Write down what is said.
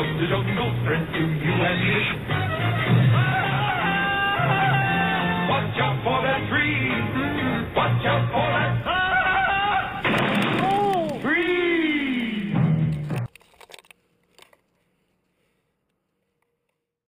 the jungle, friend to you and me. Watch out for that tree. Watch out for